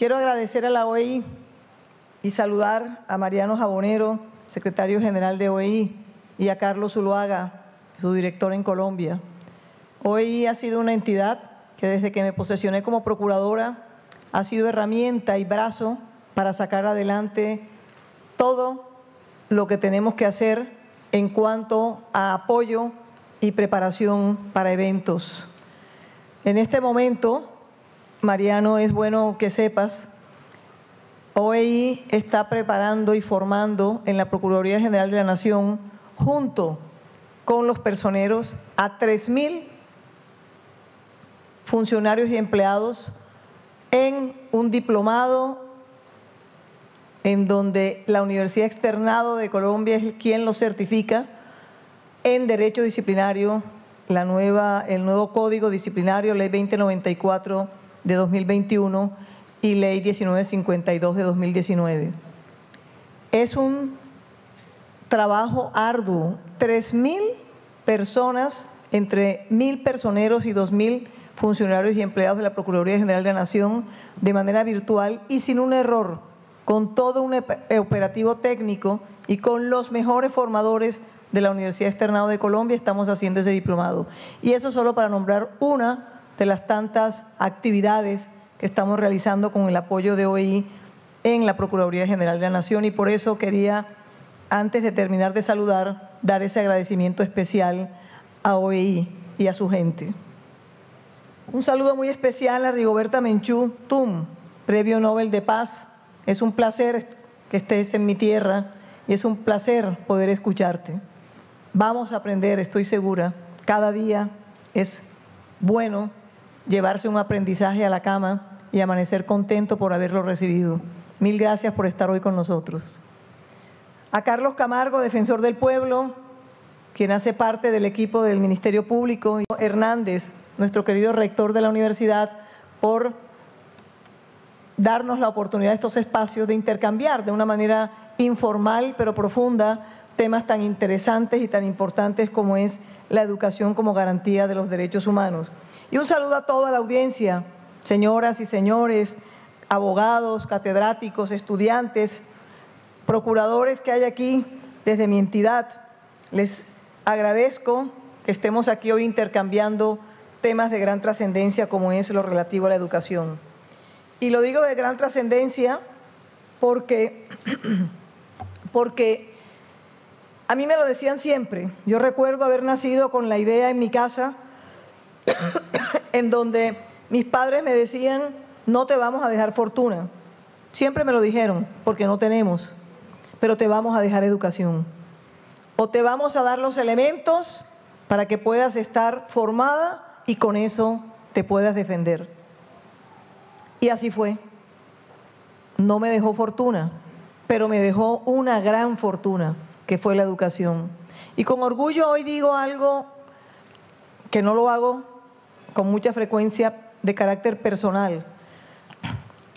quiero agradecer a la OEI y saludar a Mariano Jabonero, secretario general de OEI, y a Carlos Zuluaga, su director en Colombia. OEI ha sido una entidad que desde que me posesioné como procuradora ha sido herramienta y brazo para sacar adelante todo lo que tenemos que hacer en cuanto a apoyo y preparación para eventos. En este momento, Mariano, es bueno que sepas, OEI está preparando y formando en la Procuraduría General de la Nación, junto con los personeros, a 3.000 funcionarios y empleados en un diplomado en donde la Universidad Externado de Colombia es quien lo certifica en Derecho Disciplinario, el nuevo Código Disciplinario, Ley 2094 de 2021 y Ley 1952 de 2019. Es un trabajo arduo, 3.000 personas, entre 1.000 personeros y 2.000 funcionarios y empleados de la Procuraduría General de la Nación de manera virtual y sin un error, con todo un operativo técnico y con los mejores formadores de la Universidad Externado de Colombia estamos haciendo ese diplomado. Y eso solo para nombrar una de las tantas actividades que estamos realizando con el apoyo de OEI en la Procuraduría General de la Nación y por eso quería, antes de terminar de saludar, dar ese agradecimiento especial a OEI y a su gente. Un saludo muy especial a Rigoberta Menchú Tum, Premio Nobel de Paz. Es un placer que estés en mi tierra y es un placer poder escucharte. Vamos a aprender, estoy segura. Cada día es bueno llevarse un aprendizaje a la cama y amanecer contento por haberlo recibido. Mil gracias por estar hoy con nosotros. A Carlos Camargo, defensor del pueblo, quien hace parte del equipo del Ministerio Público, y Hernández, nuestro querido rector de la universidad, por darnos la oportunidad de estos espacios de intercambiar de una manera informal pero profunda temas tan interesantes y tan importantes como es la educación como garantía de los derechos humanos. Y un saludo a toda la audiencia, señoras y señores, abogados, catedráticos, estudiantes, procuradores que hay aquí desde mi entidad. Les agradezco que estemos aquí hoy intercambiando temas de gran trascendencia como es lo relativo a la educación. Y lo digo de gran trascendencia porque, porque a mí me lo decían siempre. Yo recuerdo haber nacido con la idea en mi casa en donde mis padres me decían, no te vamos a dejar fortuna. Siempre me lo dijeron, porque no tenemos, pero te vamos a dejar educación. O te vamos a dar los elementos para que puedas estar formada y con eso te puedas defender. Y así fue. No me dejó fortuna, pero me dejó una gran fortuna, que fue la educación. Y con orgullo hoy digo algo que no lo hago con mucha frecuencia de carácter personal.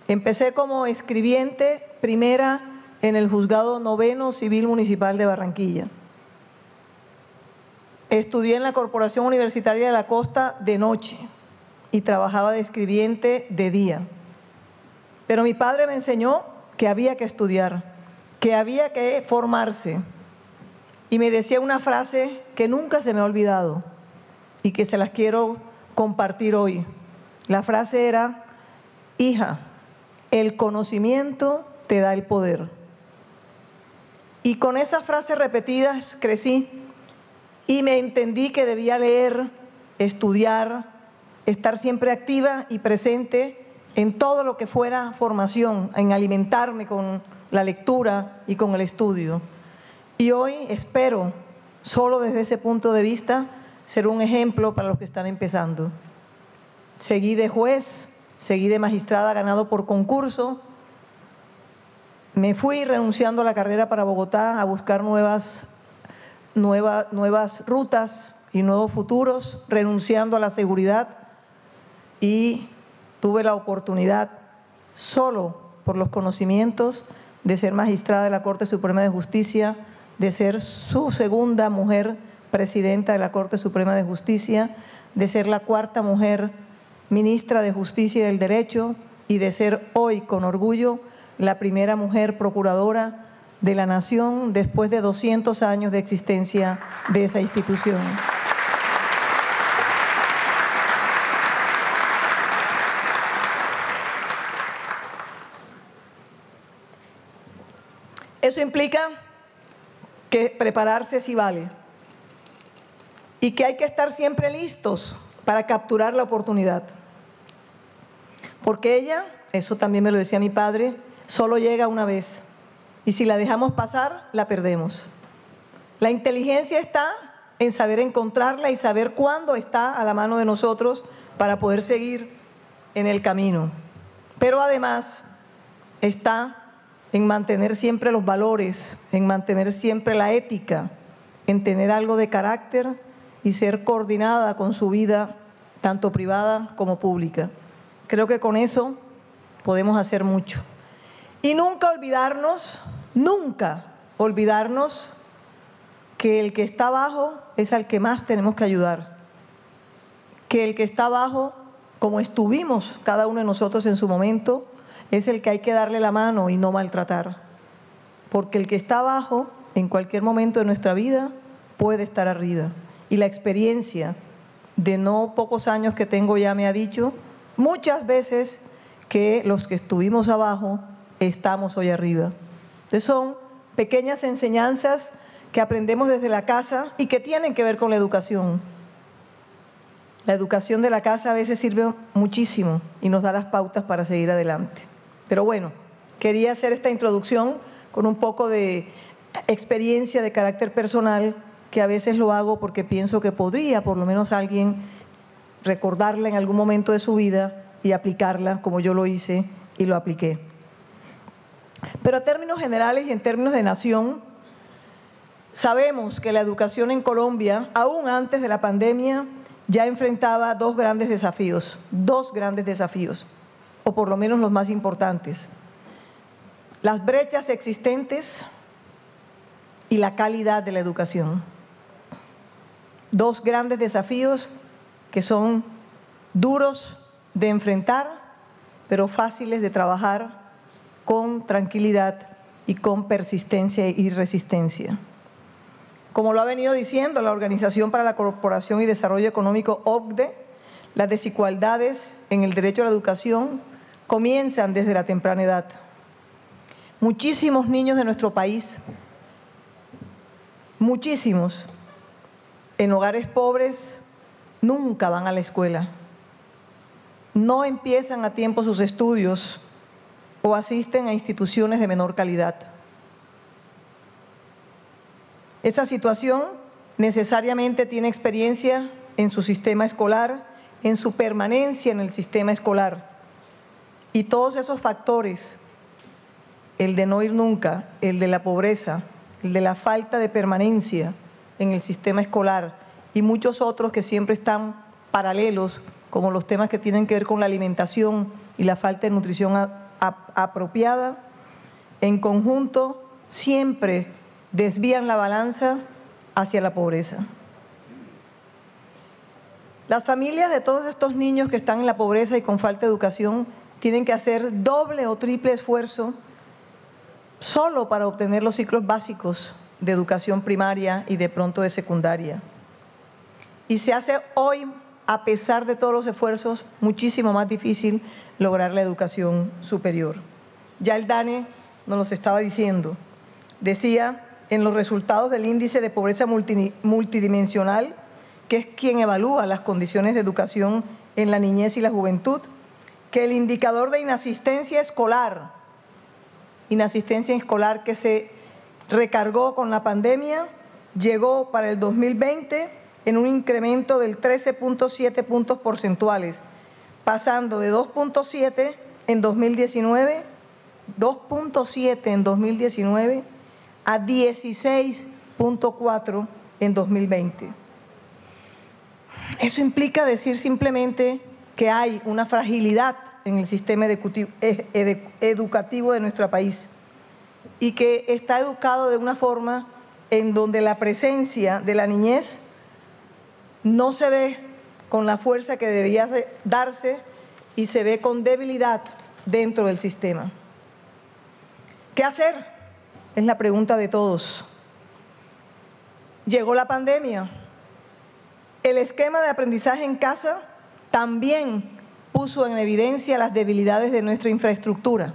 Empecé como escribiente primera en el Juzgado Noveno Civil Municipal de Barranquilla. Estudié en la Corporación Universitaria de la Costa de noche y trabajaba de escribiente de día. Pero mi padre me enseñó que había que estudiar, que había que formarse. Y me decía una frase que nunca se me ha olvidado y que se las quiero compartir hoy. La frase era, hija, el conocimiento te da el poder. Y con esas frases repetidas crecí y me entendí que debía leer, estudiar, estar siempre activa y presente en todo lo que fuera formación, en alimentarme con la lectura y con el estudio. Y hoy espero, solo desde ese punto de vista, ser un ejemplo para los que están empezando. Seguí de juez, seguí de magistrada ganado por concurso. Me fui renunciando a la carrera para Bogotá a buscar nuevas nuevas rutas y nuevos futuros, renunciando a la seguridad y tuve la oportunidad, solo por los conocimientos, de ser magistrada de la Corte Suprema de Justicia, de ser su segunda mujer presidenta de la Corte Suprema de Justicia, de ser la cuarta mujer ministra de Justicia y del Derecho, y de ser hoy con orgullo la primera mujer procuradora de la nación después de 200 años de existencia de esa institución. Eso implica que prepararse sí vale y que hay que estar siempre listos para capturar la oportunidad. Porque ella, eso también me lo decía mi padre, solo llega una vez. Y si la dejamos pasar, la perdemos. La inteligencia está en saber encontrarla y saber cuándo está a la mano de nosotros para poder seguir en el camino. Pero además está en mantener siempre los valores, en mantener siempre la ética, en tener algo de carácter y ser coordinada con su vida, tanto privada como pública. Creo que con eso podemos hacer mucho. Y nunca olvidarnos, nunca olvidarnos que el que está abajo es al que más tenemos que ayudar. Que el que está abajo, como estuvimos cada uno de nosotros en su momento, es el que hay que darle la mano y no maltratar. Porque el que está abajo, en cualquier momento de nuestra vida, puede estar arriba. Y la experiencia de no pocos años que tengo ya me ha dicho muchas veces que los que estuvimos abajo estamos hoy arriba. Entonces son pequeñas enseñanzas que aprendemos desde la casa y que tienen que ver con la educación. La educación de la casa a veces sirve muchísimo y nos da las pautas para seguir adelante. Pero bueno, quería hacer esta introducción con un poco de experiencia de carácter personal, que a veces lo hago porque pienso que podría por lo menos alguien recordarla en algún momento de su vida y aplicarla como yo lo hice y lo apliqué. Pero a términos generales y en términos de nación, sabemos que la educación en Colombia, aún antes de la pandemia, ya enfrentaba dos grandes desafíos, dos grandes desafíos, o por lo menos los más importantes. Las brechas existentes y la calidad de la educación. Dos grandes desafíos que son duros de enfrentar, pero fáciles de trabajar con tranquilidad y con persistencia y resistencia. Como lo ha venido diciendo la Organización para la Corporación y Desarrollo Económico OCDE, las desigualdades en el derecho a la educación comienzan desde la temprana edad. Muchísimos niños de nuestro país, muchísimos, en hogares pobres, nunca van a la escuela. No empiezan a tiempo sus estudios o asisten a instituciones de menor calidad. Esa situación necesariamente tiene experiencia en su sistema escolar, en su permanencia en el sistema escolar. Y todos esos factores, el de no ir nunca, el de la pobreza, el de la falta de permanencia en el sistema escolar y muchos otros que siempre están paralelos, como los temas que tienen que ver con la alimentación y la falta de nutrición apropiada, en conjunto, siempre desvían la balanza hacia la pobreza. Las familias de todos estos niños que están en la pobreza y con falta de educación tienen que hacer doble o triple esfuerzo solo para obtener los ciclos básicos de educación primaria y de pronto de secundaria. Y se hace hoy, a pesar de todos los esfuerzos, muchísimo más difícil lograr la educación superior. Ya el DANE nos lo estaba diciendo. Decía en los resultados del índice de pobreza multidimensional, que es quien evalúa las condiciones de educación en la niñez y la juventud, que el indicador de inasistencia escolar, inasistencia escolar que se recargó con la pandemia, llegó para el 2020 en un incremento del 13.7 puntos porcentuales pasando de 2.7 en 2019, 2.7 en 2019 a 16.4 en 2020. Eso implica decir simplemente que hay una fragilidad en el sistema eh, educativo de nuestro país y que está educado de una forma en donde la presencia de la niñez no se ve con la fuerza que debería darse y se ve con debilidad dentro del sistema. ¿Qué hacer? Es la pregunta de todos. Llegó la pandemia. El esquema de aprendizaje en casa también puso en evidencia las debilidades de nuestra infraestructura.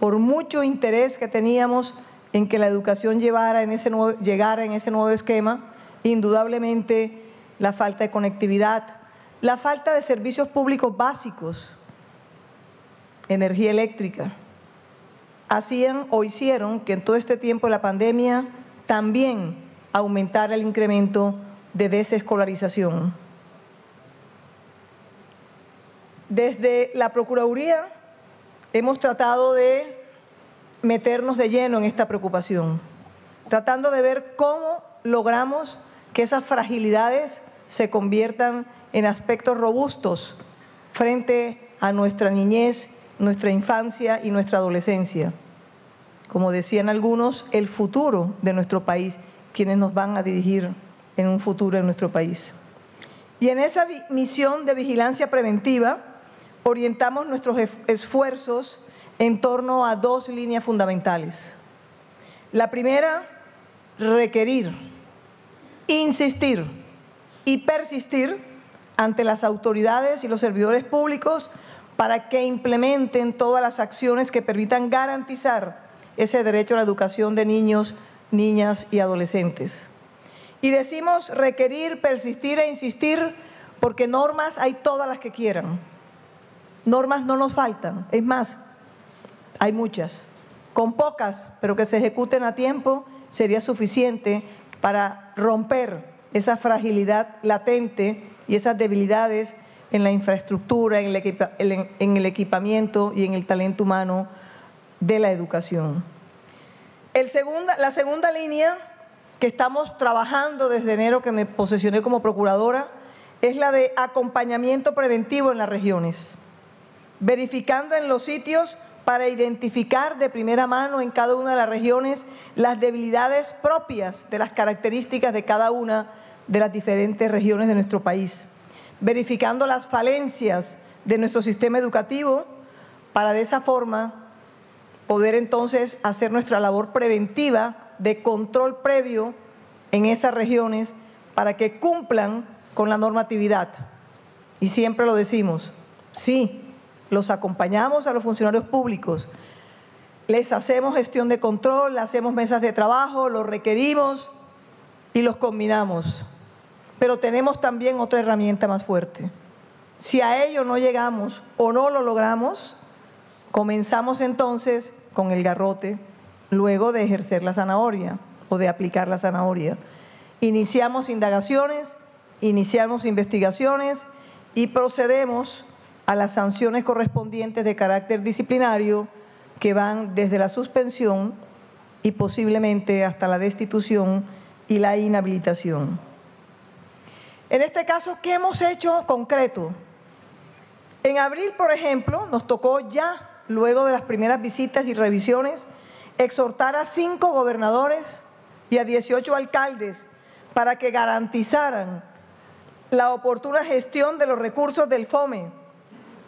Por mucho interés que teníamos en que la educación llegara en ese nuevo esquema, indudablemente la falta de conectividad, la falta de servicios públicos básicos, energía eléctrica, hacían o hicieron que en todo este tiempo de la pandemia también aumentara el incremento de desescolarización. Desde la Procuraduría hemos tratado de meternos de lleno en esta preocupación, tratando de ver cómo logramos que esas fragilidades se conviertan en aspectos robustos frente a nuestra niñez, nuestra infancia y nuestra adolescencia. Como decían algunos, el futuro de nuestro país, quienes nos van a dirigir en un futuro en nuestro país. Y en esa misión de vigilancia preventiva orientamos nuestros esfuerzos en torno a dos líneas fundamentales. La primera, requerir, insistir y persistir ante las autoridades y los servidores públicos para que implementen todas las acciones que permitan garantizar ese derecho a la educación de niños, niñas y adolescentes. Y decimos requerir, persistir e insistir porque normas hay todas las que quieran. Normas no nos faltan. Es más, hay muchas. Con pocas, pero que se ejecuten a tiempo, sería suficiente para romper esa fragilidad latente y esas debilidades en la infraestructura, en el, equipamiento y en el talento humano de la educación. la segunda línea que estamos trabajando desde enero que me posesioné como procuradora es la de acompañamiento preventivo en las regiones, verificando en los sitios para identificar de primera mano en cada una de las regiones las debilidades propias de las características de cada una de las diferentes regiones de nuestro país, verificando las falencias de nuestro sistema educativo para de esa forma poder entonces hacer nuestra labor preventiva de control previo en esas regiones para que cumplan con la normatividad. Y siempre lo decimos, sí, los acompañamos a los funcionarios públicos, les hacemos gestión de control, hacemos mesas de trabajo, los requerimos y los combinamos. Pero tenemos también otra herramienta más fuerte. Si a ello no llegamos o no lo logramos, comenzamos entonces con el garrote, luego de ejercer la zanahoria o de aplicar la zanahoria. Iniciamos indagaciones, iniciamos investigaciones y procedemos a las sanciones correspondientes de carácter disciplinario que van desde la suspensión y posiblemente hasta la destitución y la inhabilitación. En este caso, ¿qué hemos hecho concreto? En abril, por ejemplo, nos tocó ya, luego de las primeras visitas y revisiones, exhortar a cinco gobernadores y a 18 alcaldes para que garantizaran la oportuna gestión de los recursos del FOME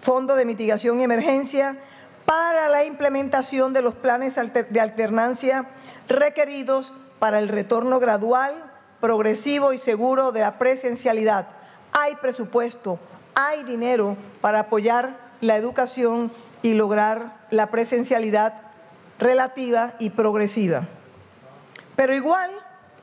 Fondo de Mitigación y Emergencia, para la implementación de los planes de alternancia requeridos para el retorno gradual, progresivo y seguro de la presencialidad. Hay presupuesto, hay dinero para apoyar la educación y lograr la presencialidad relativa y progresiva. Pero igual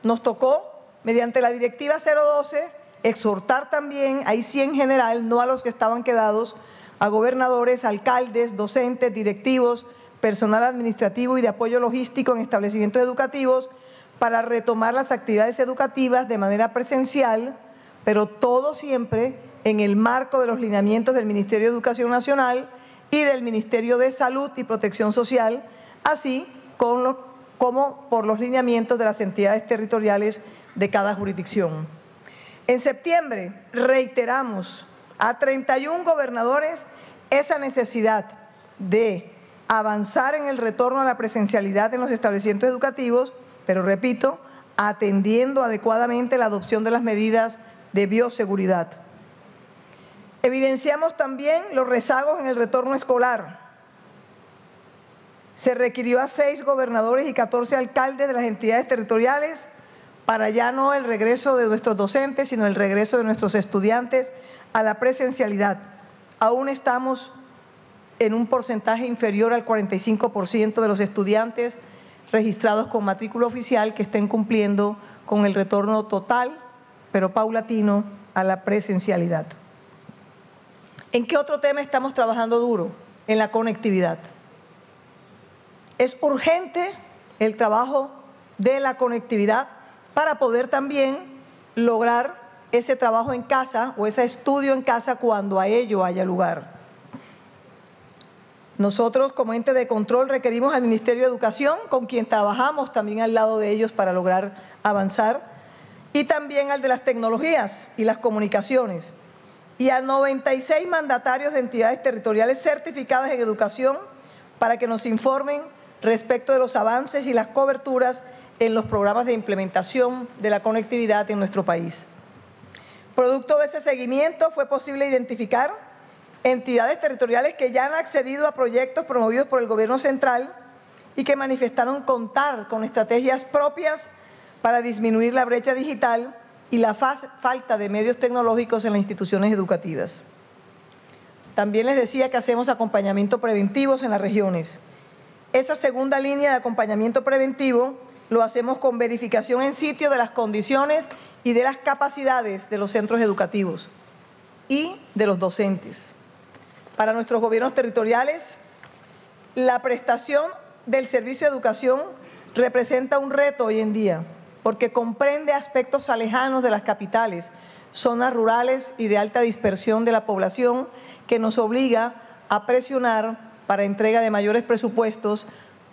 nos tocó, mediante la Directiva 012, exhortar también, ahí sí en general, no a los que estaban quedados, a gobernadores, alcaldes, docentes, directivos, personal administrativo y de apoyo logístico en establecimientos educativos para retomar las actividades educativas de manera presencial, pero todo siempre en el marco de los lineamientos del Ministerio de Educación Nacional y del Ministerio de Salud y Protección Social, así como por los lineamientos de las entidades territoriales de cada jurisdicción. En septiembre reiteramos a 31 gobernadores esa necesidad de avanzar en el retorno a la presencialidad en los establecimientos educativos, pero repito, atendiendo adecuadamente la adopción de las medidas de bioseguridad. Evidenciamos también los rezagos en el retorno escolar. Se requirió a seis gobernadores y 14 alcaldes de las entidades territoriales para ya no el regreso de nuestros docentes, sino el regreso de nuestros estudiantes a la presencialidad. Aún estamos en un porcentaje inferior al 45% de los estudiantes registrados con matrícula oficial que estén cumpliendo con el retorno total, pero paulatino, a la presencialidad. ¿En qué otro tema estamos trabajando duro? En la conectividad. Es urgente el trabajo de la conectividad para poder también lograr ese trabajo en casa o ese estudio en casa cuando a ello haya lugar. Nosotros como ente de control requerimos al Ministerio de Educación, con quien trabajamos también al lado de ellos para lograr avanzar, y también al de las tecnologías y las comunicaciones, y a 96 mandatarios de entidades territoriales certificadas en educación para que nos informen respecto de los avances y las coberturas en los programas de implementación de la conectividad en nuestro país. Producto de ese seguimiento fue posible identificar entidades territoriales que ya han accedido a proyectos promovidos por el Gobierno central y que manifestaron contar con estrategias propias para disminuir la brecha digital y la falta de medios tecnológicos en las instituciones educativas. También les decía que hacemos acompañamiento preventivos en las regiones. Esa segunda línea de acompañamiento preventivo lo hacemos con verificación en sitio de las condiciones y de las capacidades de los centros educativos y de los docentes. Para nuestros gobiernos territoriales, la prestación del servicio de educación representa un reto hoy en día porque comprende aspectos alejanos de las capitales, zonas rurales y de alta dispersión de la población que nos obliga a presionar para entrega de mayores presupuestos,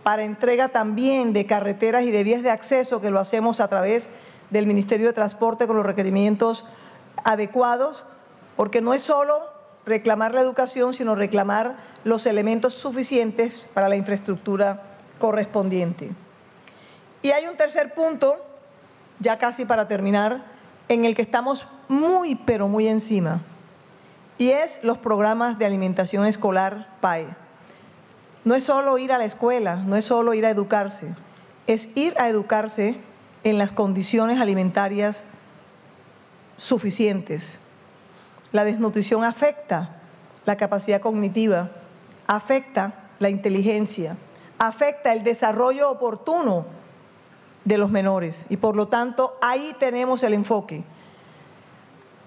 para entrega también de carreteras y de vías de acceso, que lo hacemos a través del Ministerio de Transporte con los requerimientos adecuados, porque no es solo reclamar la educación, sino reclamar los elementos suficientes para la infraestructura correspondiente. Y hay un tercer punto ya casi para terminar, en el que estamos muy, pero muy encima, y es los programas de alimentación escolar PAE. No es solo ir a la escuela, no es solo ir a educarse, es ir a educarse en las condiciones alimentarias suficientes. La desnutrición afecta la capacidad cognitiva, afecta la inteligencia, afecta el desarrollo oportuno de los menores y por lo tanto ahí tenemos el enfoque.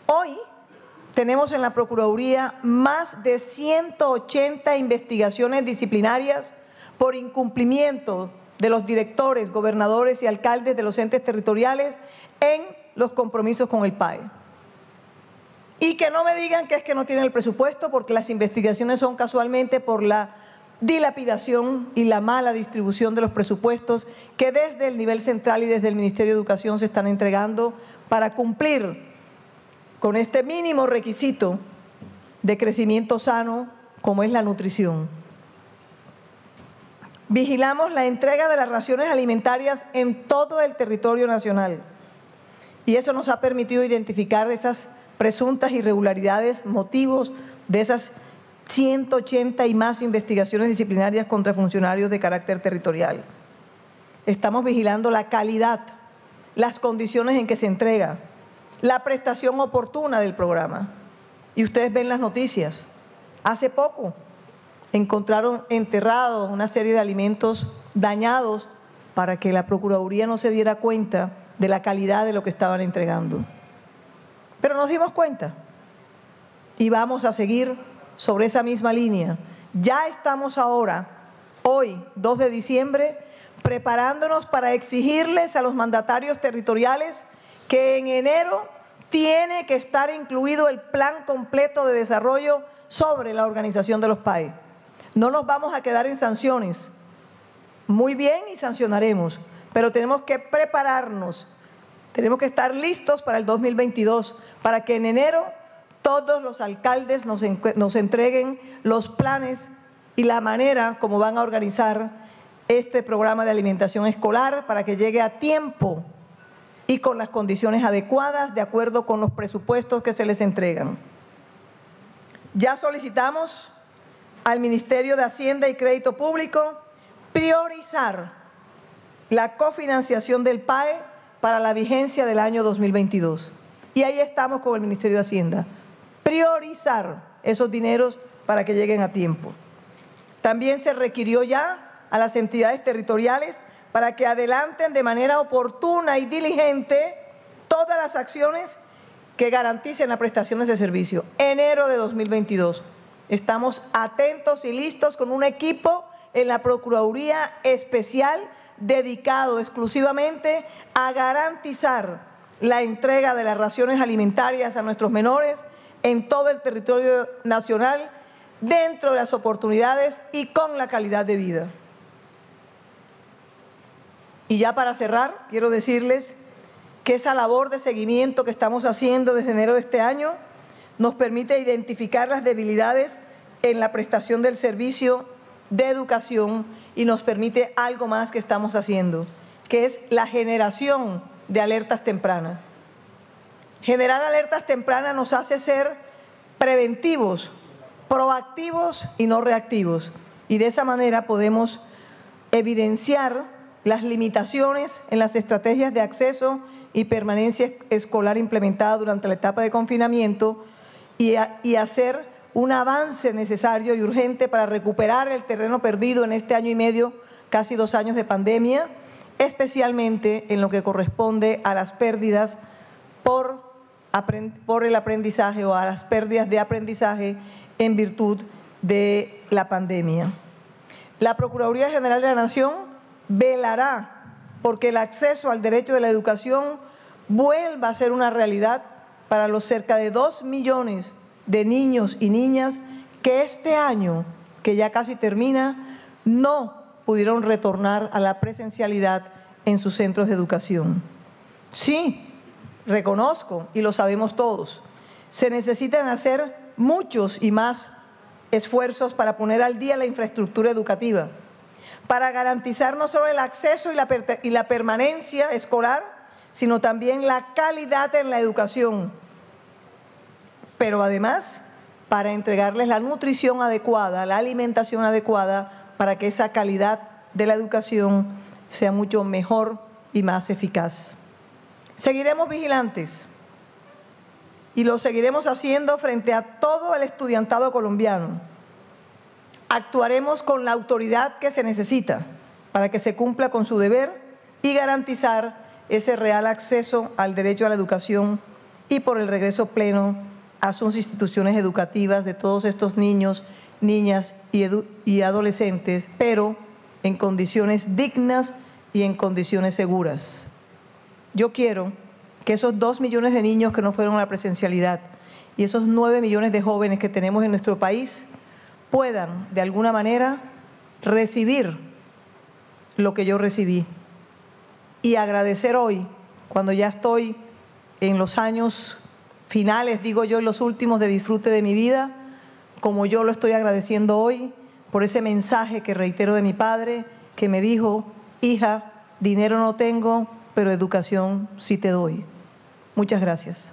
Hoy tenemos en la Procuraduría más de 180 investigaciones disciplinarias por incumplimiento de los directores, gobernadores y alcaldes de los entes territoriales en los compromisos con el PAE. Y que no me digan que es que no tienen el presupuesto porque las investigaciones son casualmente por la dilapidación y la mala distribución de los presupuestos que desde el nivel central y desde el Ministerio de Educación se están entregando para cumplir con este mínimo requisito de crecimiento sano como es la nutrición. Vigilamos la entrega de las raciones alimentarias en todo el territorio nacional y eso nos ha permitido identificar esas presuntas irregularidades, motivos de esas 180 y más investigaciones disciplinarias contra funcionarios de carácter territorial. Estamos vigilando la calidad, las condiciones en que se entrega, la prestación oportuna del programa. Y ustedes ven las noticias. Hace poco encontraron enterrados una serie de alimentos dañados para que la Procuraduría no se diera cuenta de la calidad de lo que estaban entregando. Pero nos dimos cuenta y vamos a seguir sobre esa misma línea. Ya estamos ahora, hoy, 2 de diciembre, preparándonos para exigirles a los mandatarios territoriales que en enero tiene que estar incluido el plan completo de desarrollo sobre la organización de los PAE. No nos vamos a quedar en sanciones. Muy bien y sancionaremos, pero tenemos que prepararnos. Tenemos que estar listos para el 2022, para que en enero todos los alcaldes nos, nos entreguen los planes y la manera como van a organizar este programa de alimentación escolar para que llegue a tiempo y con las condiciones adecuadas de acuerdo con los presupuestos que se les entregan. Ya solicitamos al Ministerio de Hacienda y Crédito Público priorizar la cofinanciación del PAE para la vigencia del año 2022. Y ahí estamos con el Ministerio de Hacienda. Priorizar esos dineros para que lleguen a tiempo. También se requirió ya a las entidades territoriales para que adelanten de manera oportuna y diligente todas las acciones que garanticen la prestación de ese servicio. Enero de 2022. Estamos atentos y listos con un equipo en la Procuraduría Especial dedicado exclusivamente a garantizar la entrega de las raciones alimentarias a nuestros menores en todo el territorio nacional dentro de las oportunidades y con la calidad de vida. Y ya para cerrar, quiero decirles que esa labor de seguimiento que estamos haciendo desde enero de este año nos permite identificar las debilidades en la prestación del servicio de educación y nos permite algo más que estamos haciendo, que es la generación de alertas tempranas. Generar alertas tempranas nos hace ser preventivos, proactivos y no reactivos. Y de esa manera podemos evidenciar las limitaciones en las estrategias de acceso y permanencia escolar implementada durante la etapa de confinamiento y, hacer un avance necesario y urgente para recuperar el terreno perdido en este año y medio, casi dos años de pandemia, especialmente en lo que corresponde a las pérdidas por, por el aprendizaje o a las pérdidas de aprendizaje en virtud de la pandemia. La Procuraduría General de la Nación velará porque el acceso al derecho de la educación vuelva a ser una realidad para los cerca de dos millones de niños y niñas que este año, que ya casi termina, no pudieron retornar a la presencialidad en sus centros de educación. Sí, reconozco y lo sabemos todos, se necesitan hacer muchos y más esfuerzos para poner al día la infraestructura educativa, para garantizar no solo el acceso y la, y la permanencia escolar, sino también la calidad en la educación, pero además para entregarles la nutrición adecuada, la alimentación adecuada, para que esa calidad de la educación sea mucho mejor y más eficaz. Seguiremos vigilantes y lo seguiremos haciendo frente a todo el estudiantado colombiano. Actuaremos con la autoridad que se necesita para que se cumpla con su deber y garantizar ese real acceso al derecho a la educación y por el regreso pleno a sus instituciones educativas de todos estos niños, niñas y, adolescentes, pero en condiciones dignas y en condiciones seguras. Yo quiero que esos dos millones de niños que no fueron a la presencialidad y esos nueve millones de jóvenes que tenemos en nuestro país puedan, de alguna manera, recibir lo que yo recibí y agradecer hoy, cuando ya estoy en los años finales, digo yo, en los últimos de disfrute de mi vida, como yo lo estoy agradeciendo hoy por ese mensaje que reitero de mi padre, que me dijo, hija, dinero no tengo, pero educación sí te doy. Muchas gracias.